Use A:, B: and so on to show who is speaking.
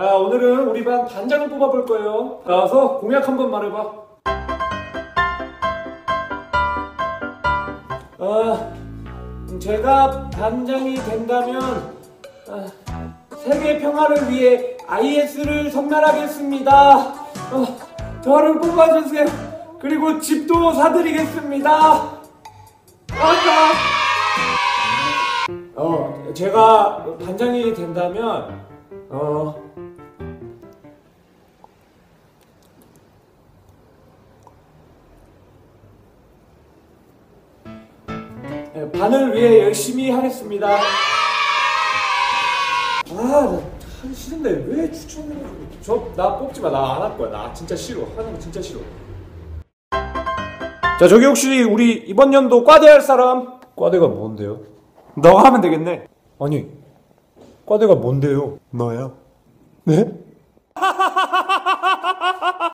A: 자, 오늘은 우리 반 반장을 뽑아볼 거예요. 나와서 공약 한번 말해봐. 어, 제가 반장이 된다면 어, 세계 평화를 위해 IS를 섬멸하겠습니다. 어, 저를 뽑아주세요. 그리고 집도 사드리겠습니다. 아까 어, 제가 반장이 된다면 어. 반을 위해 열심히 하겠습니다. 아, 나 하기 싫은데 왜 추천을? 저나 뽑지 마, 나 안 할 거야. 나 진짜 싫어. 하는 거 진짜 싫어. 자, 저기 혹시 우리 이번 연도 과대 할 사람? 과대가 뭔데요? 너가 하면 되겠네. 아니, 과대가 뭔데요? 너요? 네?